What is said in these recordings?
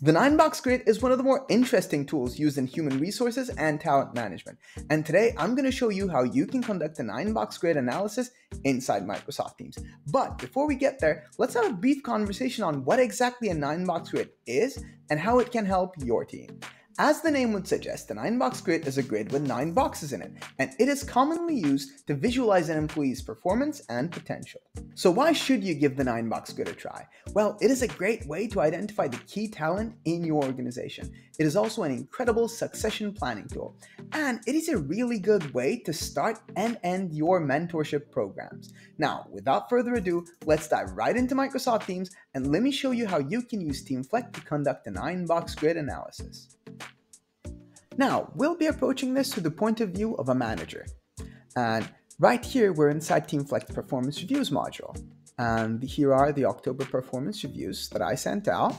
The 9box grid is one of the more interesting tools used in human resources and talent management. And today I'm going to show you how you can conduct a 9box grid analysis inside Microsoft Teams. But before we get there, let's have a brief conversation on what exactly a 9box grid is and how it can help your team. As the name would suggest, the 9-box grid is a grid with 9 boxes in it, and it is commonly used to visualize an employee's performance and potential. So why should you give the 9-box grid a try? Well, it is a great way to identify the key talent in your organization. It is also an incredible succession planning tool, and it is a really good way to start and end your mentorship programs. Now, without further ado, let's dive right into Microsoft Teams and let me show you how you can use Teamflect to conduct a 9-box grid analysis. Now, we'll be approaching this through the point of view of a manager. And right here, we're inside Teamflect Performance Reviews module. And here are the October performance reviews that I sent out.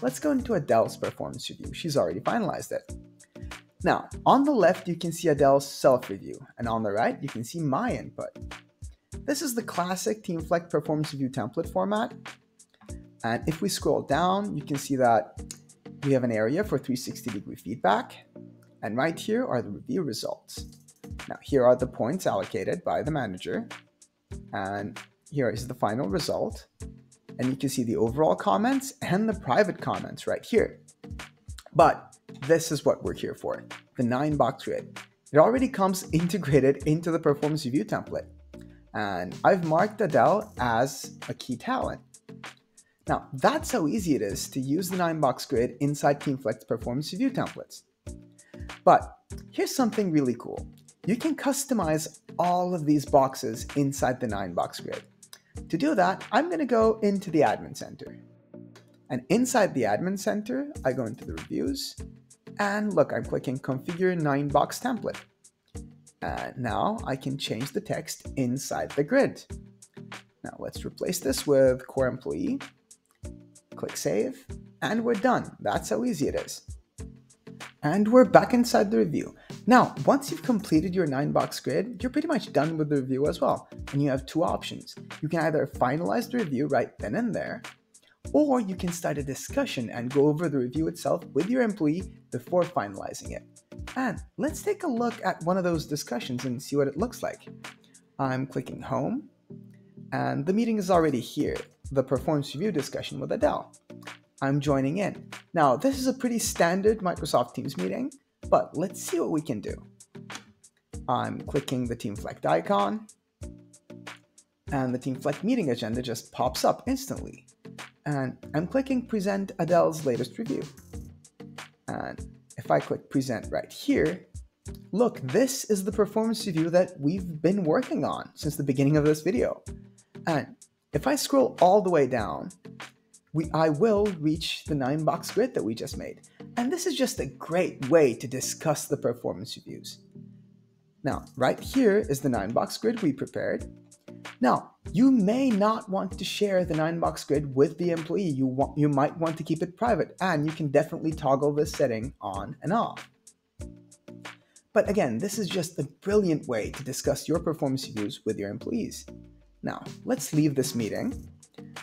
Let's go into Adele's performance review. She's already finalized it. Now, on the left, you can see Adele's self-review, and on the right, you can see my input. This is the classic Teamflect performance review template format. And if we scroll down, you can see that we have an area for 360 degree feedback, and right here are the review results. Now, here are the points allocated by the manager, and here is the final result. And you can see the overall comments and the private comments right here. But this is what we're here for, the nine box grid. It already comes integrated into the performance review template. And I've marked Adele as a key talent. Now, that's how easy it is to use the 9-box grid inside Teamflect Performance Review templates. But here's something really cool. You can customize all of these boxes inside the 9-box grid. To do that, I'm going to go into the Admin Center. And inside the Admin Center, I go into the Reviews, and look, I'm clicking Configure 9-box Template. And now I can change the text inside the grid. Now let's replace this with Core Employee, click save, and we're done. That's how easy it is. And we're back inside the review. Now, once you've completed your 9-box grid, you're pretty much done with the review as well. And you have two options. You can either finalize the review right then and there, or you can start a discussion and go over the review itself with your employee before finalizing it. And let's take a look at one of those discussions and see what it looks like. I'm clicking home, and the meeting is already here the performance review discussion with Adele. I'm joining in. Now, this is a pretty standard Microsoft Teams meeting, but let's see what we can do. I'm clicking the TeamFlect icon, and the TeamFlect meeting agenda just pops up instantly. And I'm clicking Present Adele's latest review. And if I click Present right here, look, this is the performance review that we've been working on since the beginning of this video. And if I scroll all the way down, we, I will reach the nine box grid that we just made. And this is just a great way to discuss the performance reviews. Now, right here is the nine box grid we prepared. Now, you may not want to share the nine box grid with the employee. You, want, you might want to keep it private, and you can definitely toggle this setting on and off. But again, this is just a brilliant way to discuss your performance reviews with your employees. Now, let's leave this meeting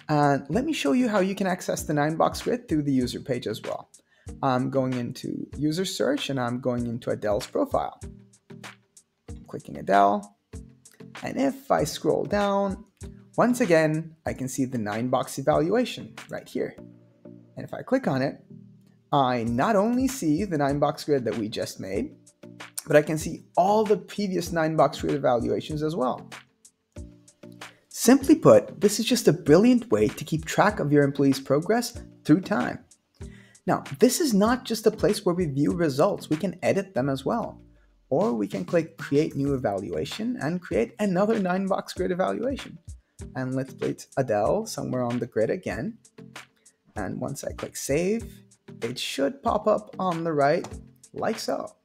and let me show you how you can access the 9-box grid through the user page as well. I'm going into user search and I'm going into Adele's profile. Clicking Adele. And if I scroll down, once again, I can see the 9-box evaluation right here. And if I click on it, I not only see the 9-box grid that we just made, but I can see all the previous 9-box grid evaluations as well. Simply put, this is just a brilliant way to keep track of your employees' progress through time. Now, this is not just a place where we view results, we can edit them as well. Or we can click Create New Evaluation and create another 9-box grid evaluation. And let's place Adele somewhere on the grid again. And once I click Save, it should pop up on the right like so.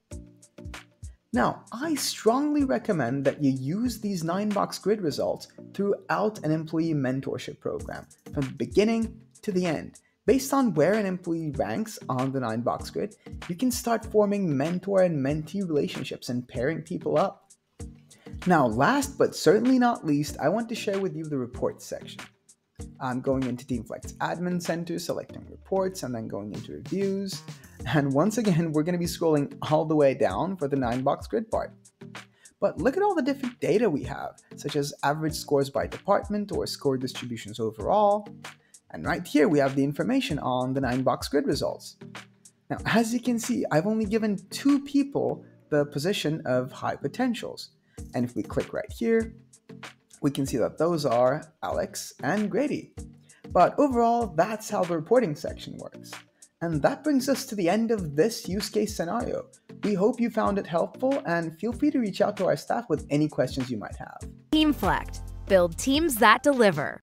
Now, I strongly recommend that you use these 9-box grid results throughout an employee mentorship program, from the beginning to the end. Based on where an employee ranks on the 9-box grid, you can start forming mentor and mentee relationships and pairing people up. Now, last but certainly not least, I want to share with you the reports section. I'm going into Teamflect Admin Center, selecting reports, and then going into reviews. And once again, we're going to be scrolling all the way down for the 9-box grid part. But look at all the different data we have, such as average scores by department or score distributions overall. And right here, we have the information on the 9-box grid results. Now, as you can see, I've only given two people the position of high potentials. And if we click right here, we can see that those are Alex and Grady. But overall, that's how the reporting section works. And that brings us to the end of this use case scenario. We hope you found it helpful and feel free to reach out to our staff with any questions you might have. TeamFlect. Build teams that deliver.